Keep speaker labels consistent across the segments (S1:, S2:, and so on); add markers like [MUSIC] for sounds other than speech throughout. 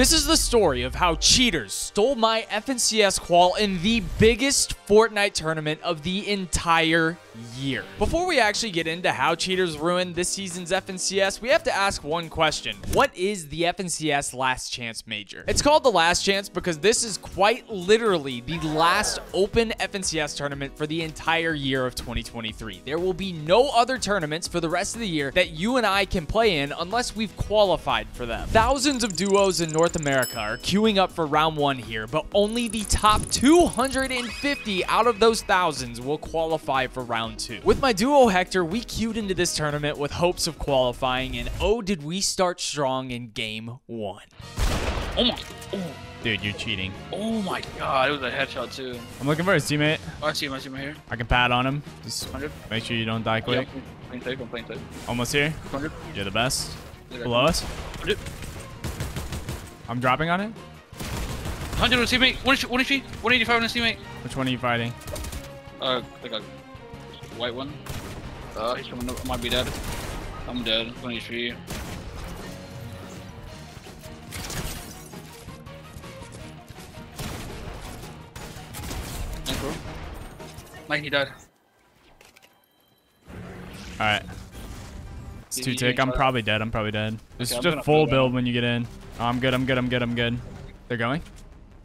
S1: This is the story of how cheaters stole my FNCS qual in the biggest Fortnite tournament of the entire year. Before we actually get into how cheaters ruined this season's FNCS, we have to ask one question. What is the FNCS Last Chance Major? It's called the Last Chance because this is quite literally the last open FNCS tournament for the entire year of 2023. There will be no other tournaments for the rest of the year that you and I can play in unless we've qualified for them. Thousands of duos in North America are queuing up for round one here, but only the top 250 out of those thousands will qualify for round two. With my duo Hector, we queued into this tournament with hopes of qualifying, and oh, did we start strong in game one.
S2: Oh my. Oh,
S1: Dude, you're cheating.
S2: oh my god, it was a headshot too.
S1: I'm looking for his teammate.
S2: Oh, I see him, I see him right here.
S1: I can pad on him. Just
S2: 100.
S1: make sure you don't die quick.
S2: Yeah, playing safe, I'm playing safe.
S1: Almost here.
S2: 100.
S1: You're the best.
S2: Yeah,
S1: Below us.
S2: 100.
S1: I'm dropping on it.
S2: 100 on his teammate. One HP, 185 on his teammate.
S1: Which one are you fighting?
S2: Uh, like a white one. Uh, he's coming up. Might be dead. I'm dead. 1 HP. Nice, bro. Like he died.
S1: All right. It's
S2: Did
S1: two
S2: you
S1: tick.
S2: even
S1: I'm probably dead. I'm probably dead. It's
S2: Okay, I'm
S1: just
S2: gonna
S1: full build
S2: on.
S1: when you get in. Oh, I'm good. I'm good. I'm good. I'm good. They're going.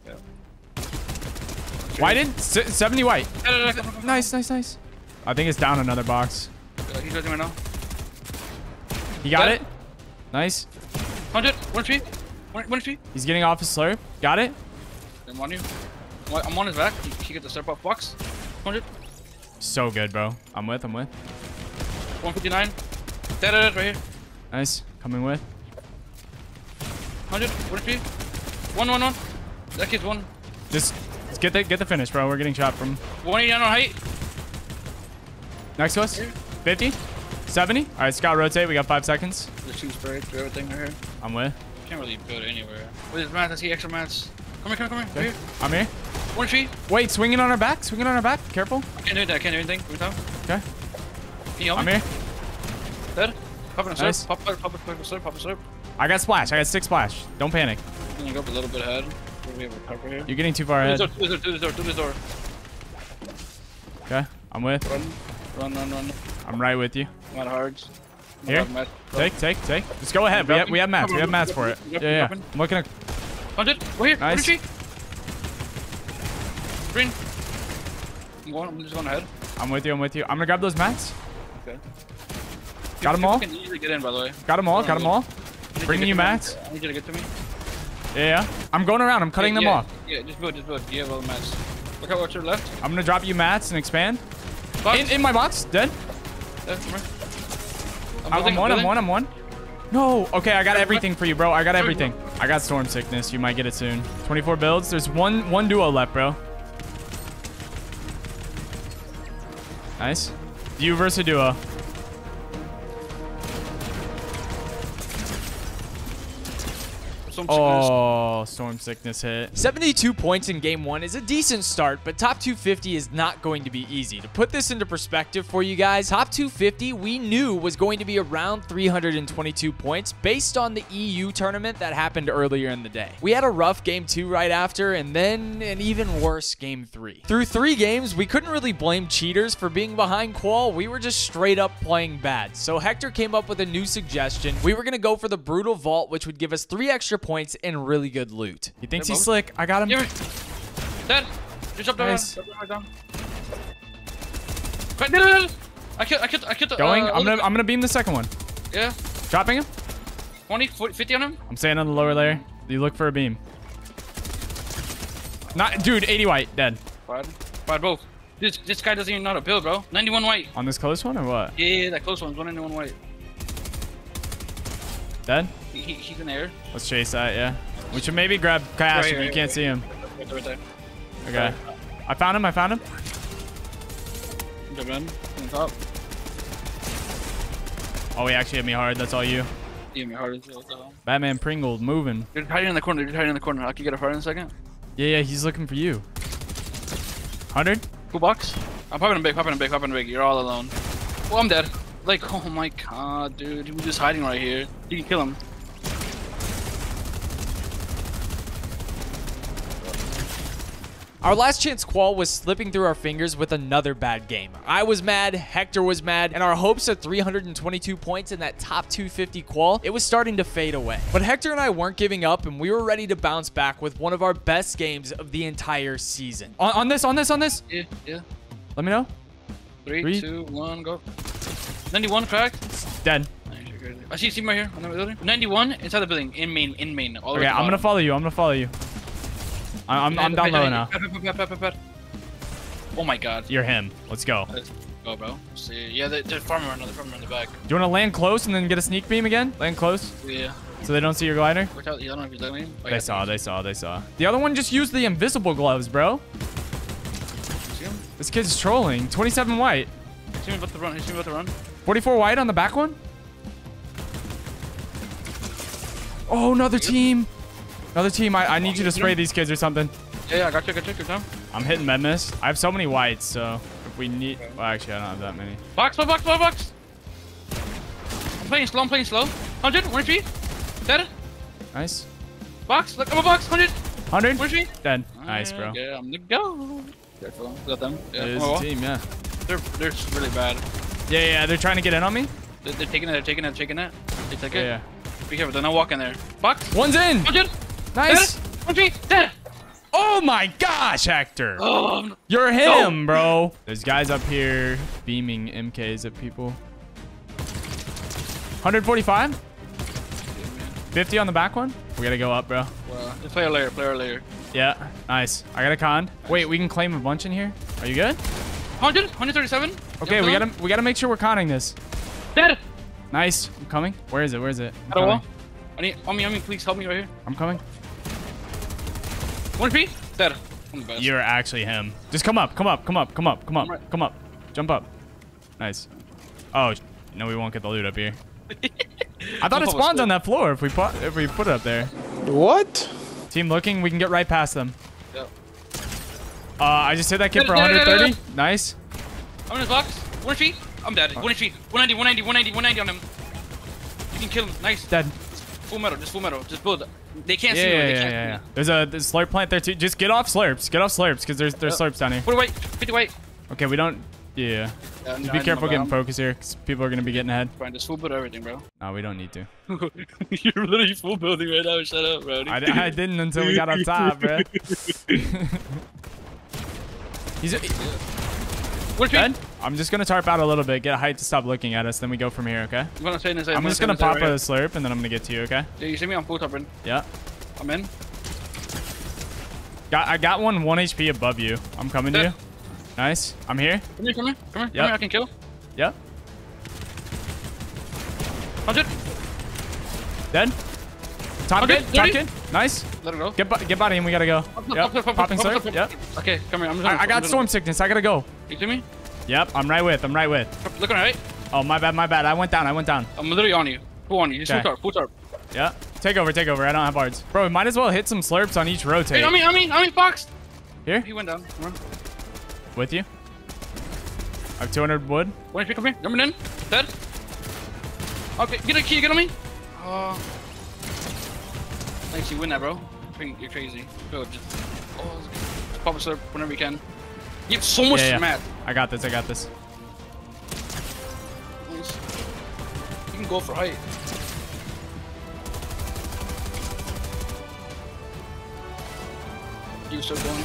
S2: Yeah.
S1: Whited. S 70 white.
S2: No, no, no, no, no.
S1: Nice, nice, nice. I think it's down another box.
S2: He's right now.
S1: He got
S2: Dead.
S1: it. Nice.
S2: 100. 1 HP. 1 1 HP.
S1: He's getting off his slurp. Got it.
S2: I'm on you. I'm on his back. He, get the step up box. 100.
S1: So good, bro. I'm with. I'm with.
S2: 159. Dead, dead, dead, right here.
S1: Nice. Coming with.
S2: 100. 1 HP. 1 1 1. That kid's 1.
S1: Just, just get the get the finish, bro. We're getting shot from
S2: 189 on height.
S1: Next to us. 50. 70. All right, Scott, rotate. We got five seconds.
S2: There's two sprays for everything right here.
S1: I'm with.
S2: Can't really build anywhere. With his mats, I see extra mats. Come here, come here, come here. Right
S1: I'm here.
S2: here. 1 HP.
S1: Wait, swinging on our back. Swinging on our back. Careful.
S2: I can't do anything. I can't do anything. Every time.
S1: Okay.
S2: Can you help
S1: I'm
S2: me?
S1: here.
S2: Dead. Pop in a slurp.
S1: Nice.
S2: Pop, pop, pop, pop a slurp. Pop a slurp.
S1: I got splash. I got six splash. Don't panic.
S2: I'm gonna go up a little bit ahead. We have a cover here.
S1: You're getting too far
S2: Do
S1: ahead.
S2: this door, do this door, do this door, do this door.
S1: Okay. I'm with.
S2: Run, run, run, run.
S1: I'm right with you.
S2: I'm of hards. I'm
S1: Here. Take, take, take. Just go ahead. We have, we have mats. We have mats for it. Yeah, yeah. I'm looking at.
S2: 100. Right here.
S1: Nice.
S2: Nice. Green. I'm going. I'm just going ahead.
S1: I'm with you. I'm with you. I'm gonna grab those mats.
S2: Okay.
S1: Got 'em
S2: People
S1: all?
S2: can easily get in, by the way.
S1: Got them all. Got them all. Bringing you mats.
S2: I need you to get to me.
S1: Yeah, yeah. I'm going around. I'm cutting
S2: Yeah,
S1: them
S2: yeah,
S1: off.
S2: Yeah, just build, just build. You have all the mats. Look out what's your left.
S1: I'm gonna drop you mats and expand.
S2: Box.
S1: In, in my box. Dead.
S2: Here.
S1: I'm,
S2: building,
S1: one. I'm
S2: building.
S1: one. I'm one. No. Okay, I got everything for you, bro. I got everything. I got storm sickness. You might get it soon. 24 builds. There's one one duo left, bro. Nice. You versus a duo.
S2: Some sickness.
S1: Oh, storm sickness hit. 72 points in game one is a decent start, but top 250 is not going to be easy. To put this into perspective for you guys, top 250 we knew was going to be around 322 points based on the EU tournament that happened earlier in the day. We had a rough game two right after, and then an even worse game three. Through three games, we couldn't really blame cheaters for being behind Qual. We were just straight up playing bad. So Hector came up with a new suggestion. We were going to go for the Brutal Vault, which would give us three extra points and really good loot. He thinks he's slick. I got him.
S2: Give. Dead. Just up down.
S1: Nice.
S2: Down, down, down. Right, no, no, no. I killed, I killed, I killed
S1: Going.
S2: uh,
S1: I'm gonna. I'm gonna beam the second one.
S2: Yeah.
S1: Dropping him.
S2: 20, 40, 50 on him.
S1: I'm staying on the lower layer. You look for a beam. Not, dude. 80 white. Dead.
S2: Fired. Fired both. This, this guy doesn't even know how to build, bro. 91 white.
S1: On this close one or what?
S2: Yeah, yeah, that close one's 191 white.
S1: Dead.
S2: He, he, he's in the air.
S1: Let's chase that. Yeah. We should maybe grab Cash
S2: Right
S1: if
S2: here,
S1: you
S2: right
S1: can't see him.
S2: Right right.
S1: Okay. I found him. I found him.
S2: Jump in. On top.
S1: Oh, he actually hit me hard. That's all you.
S2: Give me hard as what the hell.
S1: Batman Pringle moving.
S2: You're hiding in the corner. You're hiding in the corner. I can get a fire in a second.
S1: Yeah, yeah. He's looking for you. 100.
S2: Cool box. I'm popping a big, popping a big, popping a big. You're all alone. Oh, I'm dead. Like, [LAUGHS] oh my god, dude. He was just hiding right here. You can kill him.
S1: Our last chance qual was slipping through our fingers with another bad game. I was mad, Hector was mad, and our hopes of 322 points in that top 250 qual, it was starting to fade away. But Hector and I weren't giving up, and we were ready to bounce back with one of our best games of the entire season. On, on this, on this, on this.
S2: Yeah, yeah.
S1: Let me know.
S2: Three,
S1: Three.
S2: two, one, go. 91 crack.
S1: Dead.
S2: Nice, you're good. I see, him right here on the building. 91 inside the building, in main, in main. All
S1: Okay, I'm gonna follow you. I'm gonna follow you. I- I'm, I'm down low
S2: pat. Oh my god.
S1: You're him. Let's go.
S2: Let's go, bro. See, yeah, they- they're farming around, they're farming around the back.
S1: Do you want to land close and then get a sneak beam again? Land close
S2: Yeah.
S1: so they don't see your glider?
S2: Watch out, I don't know if he's me. Oh,
S1: They saw, they saw, they saw. The other one just used the invisible gloves, bro. This kid's trolling. 27 white.
S2: Him about to run, he's about to run.
S1: 44 white on the back one. Oh, another team. Another team. I, I need you to spray these kids or something.
S2: Yeah, yeah, I got you, I got you, good time.
S1: I'm hitting med mist. I have so many whites, so if we need... Well, actually, I don't have that many.
S2: Box, box, box, box, box. I'm playing slow, I'm playing slow. 100, 1 HP. Dead.
S1: Nice.
S2: Box, look, I'm a box, 100.
S1: 100?
S2: 1 HP.
S1: Dead. Nice, bro.
S2: Yeah, I'm gonna go. Careful, got them. Yeah,
S1: It is a team, yeah.
S2: They're, they're really bad.
S1: Yeah, yeah, they're trying to get in on me.
S2: They're, they're taking it, they're taking it, taking it. They take
S1: Yeah,
S2: it.
S1: yeah.
S2: Be careful, they're not walking there. Box,
S1: One's in.
S2: 100.
S1: Nice.
S2: Dead. 1 HP. Dead.
S1: Oh my gosh, Hector.
S2: Oh.
S1: You're him, bro. There's guys up here beaming MKs at people. 145? 50 on the back one? We gotta go up, bro.
S2: Well, just play a layer, play a layer.
S1: Yeah, nice. I got a con. Wait, we can claim a bunch in here? Are you good?
S2: 100, 137.
S1: Okay, we gotta we gotta make sure we're conning this.
S2: Dead.
S1: Nice. I'm coming. Where is it? Where is it? I'm
S2: At a wall.
S1: coming.
S2: I need, on me, on me, please help me right here.
S1: I'm coming.
S2: 1 HP. Dead. I'm the best.
S1: You're actually him. Just come up, come up, come up, come up, come up,
S2: right.
S1: come up. Jump up. Nice. Oh, no, we won't get the loot up here. [LAUGHS] I thought it
S2: Jump up was
S1: spawns on that floor if we put if we put it up there.
S3: What?
S1: Team looking, we can get right past them.
S2: Yep.
S1: Uh, I just hit that kid for
S2: Yeah, yeah, yeah,
S1: 130. Nice.
S2: I'm in his box. 1 HP. I'm dead. 1 HP. 190, 190, 190, 190 on him. You can kill him. Nice.
S1: Dead.
S2: Full metal. Just full metal. Just build. They can't
S1: Yeah,
S2: see me.
S1: yeah,
S2: They
S1: yeah,
S2: can't
S1: yeah. There's a there's slurp plant there too. Just get off slurps. Get off slurps because there's there's
S2: Yep.
S1: slurps down here.
S2: 40 white. 50 white.
S1: Okay, we don't. Yeah.
S2: Uh, yeah,
S1: Just be careful getting focus here because people are gonna be getting ahead.
S2: Fine, just full build everything, bro.
S1: No, we don't need to. [LAUGHS]
S2: You're literally full building right now. Shut up, bro.
S1: I, I didn't until we got up top, bro. He's Dead. I'm just gonna tarp out a little bit, get height to stop looking at us, then we go from here. Okay.
S2: I'm gonna say this.
S1: I'm just gonna pop a slurp and then I'm gonna get to you. Okay.
S2: Yeah, you see me? I'm full top, bro.
S1: Yeah.
S2: I'm in.
S1: Got I got one one HP above you. I'm coming to you. Nice. I'm here.
S2: Come here, come here, come here.
S1: Yep.
S2: Come here, I can kill.
S1: Yep.
S2: 100.
S1: Dead. Top
S2: Okay,
S1: kid. Top kid. Nice.
S2: Let him go.
S1: Get get body and we gotta go.
S2: Up,
S1: Yep.
S2: up, up,
S1: Popping
S2: up, up,
S1: slurp.
S2: up,
S1: Yep.
S2: Okay, come here. I'm just
S1: I, I got storm sickness. I gotta go.
S2: You see me?
S1: Yep. I'm right with. I'm right with.
S2: Look on right.
S1: Oh my bad. My bad. I went down. I went down.
S2: I'm literally on you. Who on you. Just
S1: Okay.
S2: full tarp. Full tarp.
S1: Yeah. Take over. Take over. I don't have bards. Bro, we might as well hit some slurps on each rotate.
S2: Hey, I mean, I mean, I mean, Fox.
S1: Here.
S2: He went down. Come on.
S1: With you. I have 200 wood.
S2: HP, come here. Jumping in. Dead. Okay, get a key. Get on me. Uh. Thanks, you win that, bro. You're you're crazy. Just. Oh, just pop a slurp whenever you can. You have so much
S1: Yeah, yeah. I got this. I got this.
S2: Nice. You can go for height. You still going?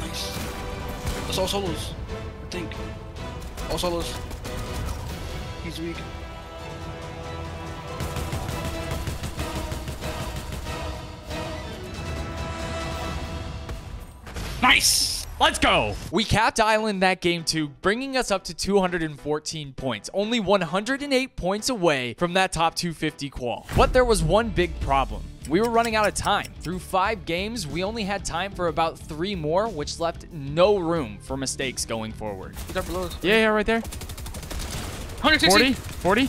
S2: Nice. That's all solos. I think. All solos. He's weak. Nice!
S1: Let's go. We capped Island that game too, bringing us up to 214 points, only 108 points away from that top 250 qual. But there was one big problem. We were running out of time. Through five games, we only had time for about three more, which left no room for mistakes going forward.
S2: He's up below us.
S1: Yeah, yeah, right there.
S2: 160!
S1: 40.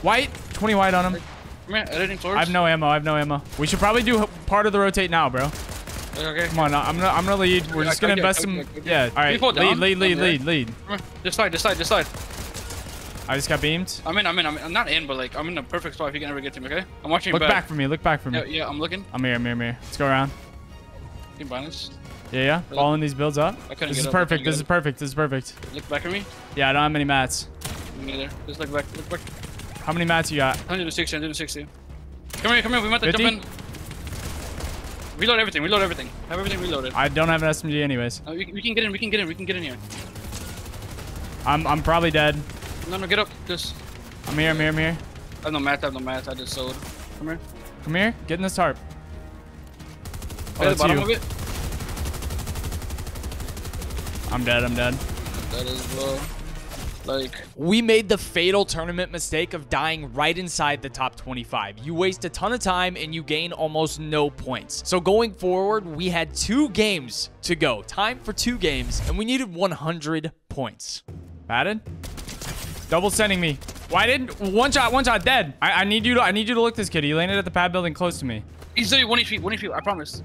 S1: White, 20 white on him.
S2: Come here, editing floors.
S1: I have no ammo. I have no ammo. We should probably do part of the rotate now, bro.
S2: Okay.
S1: Come on, I'm gonna, I'm gonna lead. We're
S2: Okay,
S1: just gonna
S2: okay,
S1: invest
S2: okay,
S1: some.
S2: okay, okay.
S1: Yeah. All right. Lead,
S2: down?
S1: lead, lead, lead, lead.
S2: Here. This side, this side, this side.
S1: I just got beamed.
S2: I'm in, I'm in, I'm, in. I'm not in, but like, I'm in a perfect spot if you can ever get to me, okay? I'm watching
S1: Look
S2: you
S1: back for me. Look back for me.
S2: Yeah, yeah, I'm looking.
S1: I'm here. I'm here. I'm here. Let's go around.
S2: Team Binance.
S1: Yeah, yeah. Following these builds up.
S2: I couldn't
S1: This is
S2: up,
S1: perfect. This is perfect. This is perfect.
S2: Look back at me.
S1: Yeah, I don't have many mats.
S2: Me neither. Just look back, look back.
S1: How many mats you got?
S2: 160, 160. Come here, come here, we might have to jump in. Reload everything, reload everything. Have everything reloaded.
S1: I don't have an SMG anyways.
S2: Uh, we, we can get in, we can get in, we can get in here.
S1: I'm I'm probably dead.
S2: No, no, get up. Just,
S1: I'm here. I'm here. I'm here.
S2: I have no mats, I have no mats, I just sold. Come here.
S1: Come here. Get in this tarp. Oh,
S2: At
S1: that's you. I'm dead. I'm dead.
S2: That is, well, like,
S4: We made the fatal tournament mistake of dying right inside the top 25. You waste a ton of time and you gain almost no points. So going forward, we had two games to go. Time for two games, and we needed 100 points.
S1: Batted. Double sending me. Why didn't one shot? One shot. Dead. I, I need you to. I need you to look this kid. He landed at the pad building close to me.
S2: he's literally 1 HP, 1 HP, I promise.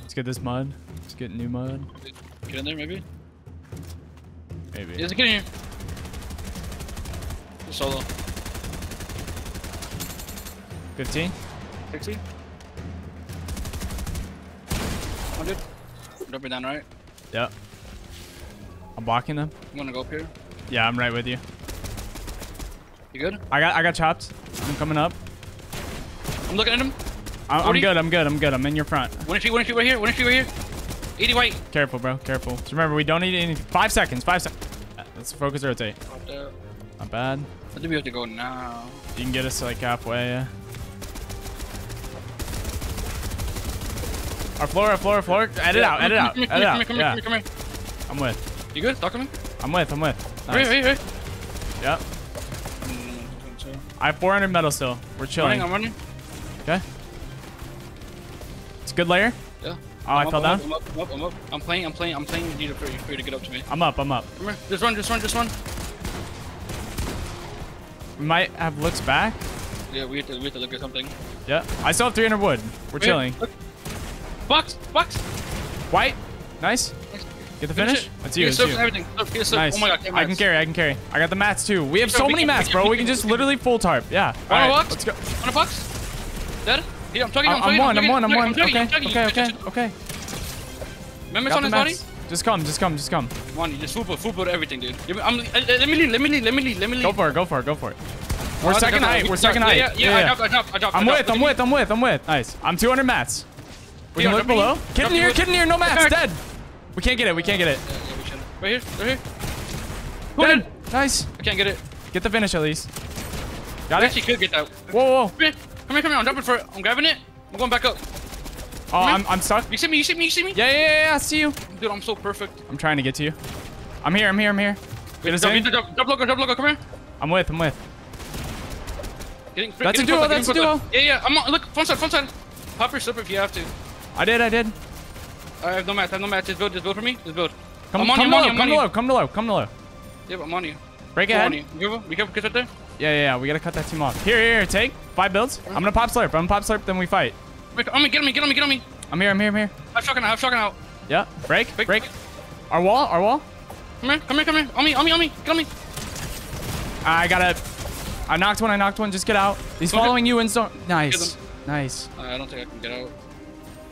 S1: Let's get this mud. Let's get new mud.
S2: Get in there, maybe?
S1: Maybe.
S2: Yes, get in here. Just solo.
S1: 15.
S2: 60. 100. Drop it down, right?
S1: Yep. I'm blocking them.
S2: I'm gonna go up here.
S1: Yeah, I'm right with you.
S2: You good?
S1: I got I got chopped. I'm coming up.
S2: I'm looking at him.
S1: I, I'm good. I'm good. I'm good. I'm in your front.
S2: One HP, one HP right here, one HP right here. 80 white.
S1: Careful, bro. Careful. Just remember, we don't need any. Five seconds. Five seconds. Let's focus rotate. Not bad.
S2: I think we have to go now.
S1: You can get us like halfway. Yeah. Our floor, our floor, our floor. Edit
S2: Yeah,
S1: out. Edit out.
S2: Come here,
S1: Edit
S2: come here,
S1: out.
S2: come here, come here, come here.
S1: I'm with.
S2: You good? Talk to me.
S1: I'm with. I'm with. Nice.
S2: right here.
S1: Yep.
S2: Mm,
S1: I have 400 metal still. We're
S2: I'm
S1: chilling.
S2: running, I'm running.
S1: Okay. It's a good layer.
S2: Yeah.
S1: Oh, I
S2: I'm
S1: fell
S2: up,
S1: down.
S2: I'm up, I'm up, I'm up. I'm playing, I'm playing, I'm playing with you to- for you, for you to get up to me.
S1: I'm up. I'm up.
S2: Come here. Just run, just run, just run.
S1: We might have looks back.
S2: Yeah, we have to, we have to look at something.
S1: Yeah. I still have 300 wood. We're
S2: here,
S1: chilling.
S2: look. Box, box.
S1: White. Nice. Get the finish.
S2: it.
S1: That's you.
S2: Get surf
S1: you.
S2: everything. Get.
S1: Nice.
S2: Oh my god,
S1: I can carry. I can carry. I got the mats too. We have so many mats, bro. We can just literally full tarp. Yeah. All right.
S2: box?
S1: Let's go.
S2: On a box. Dead. Yeah, I'm tugging, I'm,
S1: I'm. I'm one. I'm one. I'm one. Okay. Okay. Okay. Okay.
S2: Remember on his body?
S1: Just come. Just come. Just come.
S2: Come on, you just full full put everything, dude. Me- I'm, uh, let me lead, let me lead, let me lead, let me lead.
S1: Go for it. Go for it. Go for it.
S2: Oh,
S1: We're
S2: I
S1: second height.
S2: we
S1: We're second
S2: drop.
S1: height.
S2: Yeah, yeah, I dropped, I dropped, I dropped.
S1: I'm
S2: I dropped.
S1: with. I'm with. I'm with. I'm with. Nice. I'm 200 mats. We
S2: Yeah,
S1: can look below. Kid in here. Kid in here. No mats. Dead. We can't get it. We can't get it.
S2: Yeah, yeah. Right here, right here.
S1: Dead. Nice.
S2: I can't get it.
S1: Get the finish at least. Got
S2: I
S1: it.
S2: actually could get that.
S1: Whoa, whoa.
S2: Come here, come here. I'm jumping for it. I'm grabbing it. I'm going back up.
S1: Oh. I'm, I'm stuck.
S2: You see me? You see me? You see me?
S1: Yeah, yeah, yeah. I see you.
S2: Dude, I'm so perfect.
S1: I'm trying to get to you. I'm here. I'm here. I'm here. Get us in.
S2: drop, drop logo, drop logo. Come here.
S1: I'm with. I'm with.
S2: Getting,
S1: That's a duo,
S2: closer,
S1: that's a duo.
S2: Yeah, yeah. I'm on, look, front side, front side. Pop your slipper if you have to.
S1: I did. I did.
S2: I have no match. I have no match. Just build. Just build for me. Just build.
S1: Come,
S2: I'm on
S1: come
S2: you.
S1: to
S2: I'm
S1: low.
S2: on you. I'm
S1: Come
S2: on
S1: to
S2: you.
S1: low. Come to low. Come to low.
S2: Yeah, but I'm on you.
S1: Break
S2: I'm on
S1: ahead.
S2: you. Be careful. Be careful. Kids right there.
S1: Yeah, yeah, yeah. We gotta cut that team off. Here, here, here. Take five builds. I'm gonna pop slurp. I'm gonna pop slurp. Then we fight.
S2: Break- On me. Get on me. Get on me. Get on me.
S1: I'm here. I'm here. I'm here.
S2: Have shotgun out. Have shotgun out.
S1: Yeah. Break.
S2: Break.
S1: Break. Our wall. Our wall.
S2: Come here. Come here. Come here. On me. On me. On me. Get on me.
S1: I gotta. I knocked one. I knocked one. Just get out. He's
S2: Okay.
S1: following you and so. Nice. Nice.
S2: Uh, I don't think I can get out.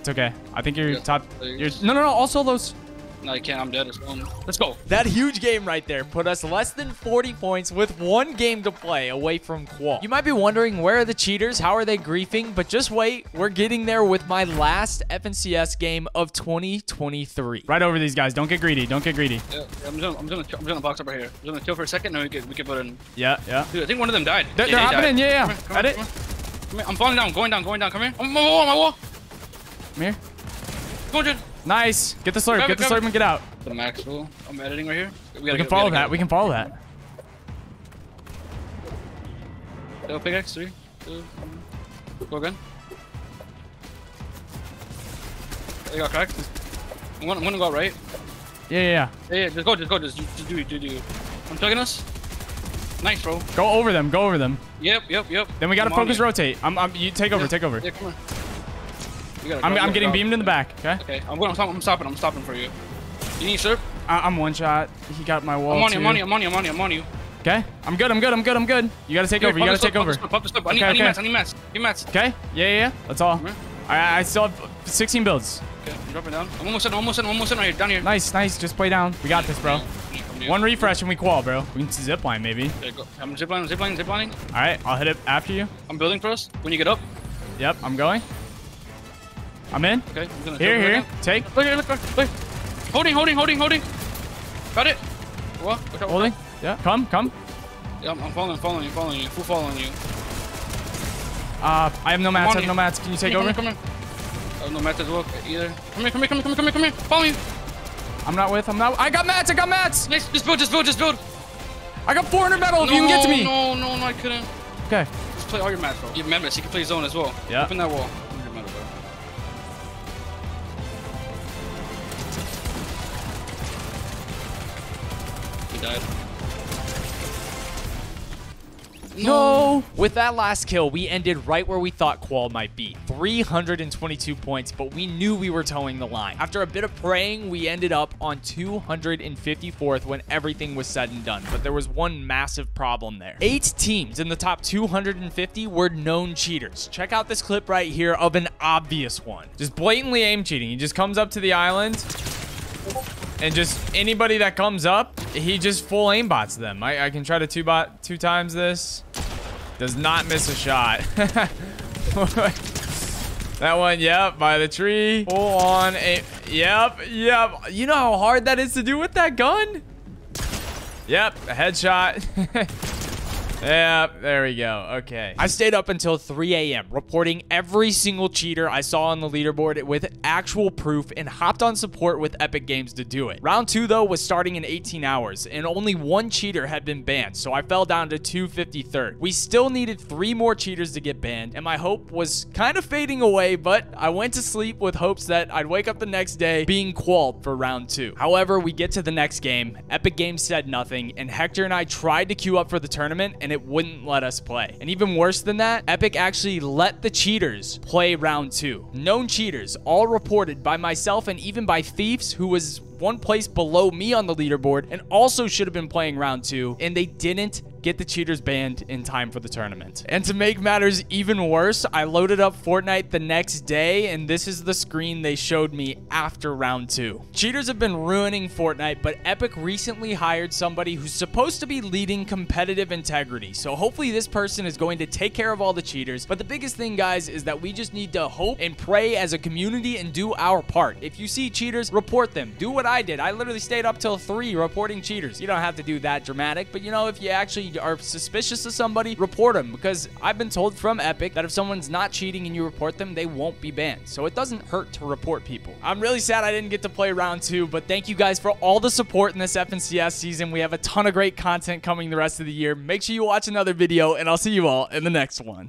S1: It's okay. I think you're
S2: Yeah,
S1: top. You're no, no, no. All solos.
S2: No, I can't. I'm dead. It's. Let's go.
S4: That huge game right there put us less than 40 points with one game to play away from Qual. You might be wondering, where are the cheaters? How are they griefing? But just wait, we're getting there with my last FNCS game of 2023.
S1: Right over these guys. Don't get greedy. Don't get greedy.
S2: Yeah, yeah, I'm gonna, I'm gonna, I'm gonna box up right here. I'm gonna kill for a second, and we can, we can put in.
S1: Yeah, yeah.
S2: Dude, I think one of them died.
S1: They're,
S2: Yeah,
S1: they're
S2: they
S1: happening.
S2: died.
S1: Yeah,
S2: Come
S1: yeah.
S2: come
S1: At
S2: here,
S1: it.
S2: come here. Come here. I'm falling down, going down, going down. Come here. I'm on my wall, my wall.
S1: Come here.
S2: Go, Jin.
S1: Nice. Get the slurp.
S2: Grab
S1: Get the
S2: grab
S1: slurp and get out.
S2: The max full. I'm editing right here. We,
S1: We can follow that. We can follow that.
S2: Go pickaxe. Three, two, one. Go again. They got cracked. I'm gonna, I'm gonna go out right.
S1: Yeah, yeah, yeah.
S2: Yeah, yeah, just go, just go, just, just do it, do it, do. I'm tugging us. Nice, bro.
S1: Go over them. Go over them.
S2: Yep, yep, yep.
S1: Then we gotta
S2: I'm on
S1: focus rotate. I'm, I'm. You take over.
S2: Yeah,
S1: Take over.
S2: Yeah, come on.
S1: I'm, I'm getting beamed in the back. Okay.
S2: Okay, I'm going. I'm stopping. I'm stopping for you. You need slurp?
S3: I I'm one shot. He got my wall
S2: I'm on you. I'm on you, I'm on you, I'm on you, I'm on you.
S3: Okay, I'm good. I'm good. I'm good. I'm good. You gotta take
S2: Here,
S3: over. You gotta take over.
S2: Pop this up, pop this up. I need,
S3: Okay,
S2: I need
S3: okay.
S2: mats, I need mats. Need mats.
S3: Okay. Yeah, yeah, yeah. That's all. I, I still have 16 builds.
S2: Okay, I'm dropping down. I'm almost in, almost in, almost in right here, down here.
S3: Nice, nice. Just play down. We got this, bro.
S2: Come to you.
S3: One refresh and we qual, bro. We can zip line maybe.
S2: Okay, go. I'm ziplining, ziplining, ziplining.
S3: All right, I'll hit it after you.
S2: I'm building for us. When you get up.
S3: Yep, I'm going. I'm in.
S2: Okay, I'm gonna
S3: Here,
S2: right
S3: here.
S2: now.
S3: Take.
S2: Look here, look, look, look. Holding, holding, holding, holding. Got it. What? Look out,
S3: Holding. Yeah. Come, come.
S2: Yeah, I'm, I'm following, following you, following you. Full following you.
S3: Uh, I have no mats. I have
S2: you.
S3: no mats. Can you take
S2: come
S3: over?
S2: Here, come here, come here. I have no mats as well either. Come here, come here, come here, come here, come here, come here. Follow me.
S3: I'm not with. I'm not. I got mats. I got mats.
S2: Nice. Just build, just build, just build.
S3: I got 400 metal. If you can get to me.
S2: No, no, no, I couldn't.
S3: Okay.
S2: Just play all your mats, bro. You have mats. You can play zone as well.
S3: Yeah.
S2: Open that wall.
S3: No.
S1: With that last kill, we ended right where we thought Qual might be 322 points, but we knew we were towing the line. After a bit of praying, we ended up on 254th when everything was said and done, but there was one massive problem there. Eight teams in the top 250 were known cheaters. Check out this clip right here of an obvious one.
S3: Just blatantly aim cheating. He just comes up to the island. And just anybody that comes up, he just full aimbots them. I, I can try to two bot two times this. Does not miss a shot. [LAUGHS] that one, yep, by the tree. Full on aim. Yep, yep. You know how hard that is to do with that gun? Yep, a headshot. [LAUGHS] Yep, there we go. Okay.
S1: I stayed up until 3 a.m. reporting every single cheater I saw on the leaderboard with actual proof and hopped on support with Epic Games to do it. Round 2 though was starting in 18 hours and only one cheater had been banned so I fell down to 253rd. We still needed 3 more cheaters to get banned and my hope was kind of fading away but I went to sleep with hopes that I'd wake up the next day being qualled for round 2. However, we get to the next game, Epic Games said nothing and Hector and I tried to queue up for the tournament and it wouldn't let us play. And even worse than that, Epic actually let the cheaters play round two. Known cheaters, all reported by myself and even by Thieves, who was one place below me on the leaderboard and also should have been playing round two, and they didn't get the cheaters banned in time for the tournament. And to make matters even worse, I loaded up Fortnite the next day, and this is the screen they showed me after round two. Cheaters have been ruining Fortnite, but Epic recently hired somebody who's supposed to be leading competitive integrity. So hopefully this person is going to take care of all the cheaters. But the biggest thing, guys, is that we just need to hope and pray as a community and do our part. If you see cheaters, report them. Do what I did. I literally stayed up till 3 reporting cheaters. You don't have to do that dramatic, but you know, if you actually are suspicious of somebody, report them because I've been told from Epic that if someone's not cheating and you report them, they won't be banned. So it doesn't hurt to report people. I'm really sad I didn't get to play round 2, but thank you guys for all the support in this FNCS season. We have a ton of great content coming the rest of the year. Make sure you watch another video and I'll see you all in the next one.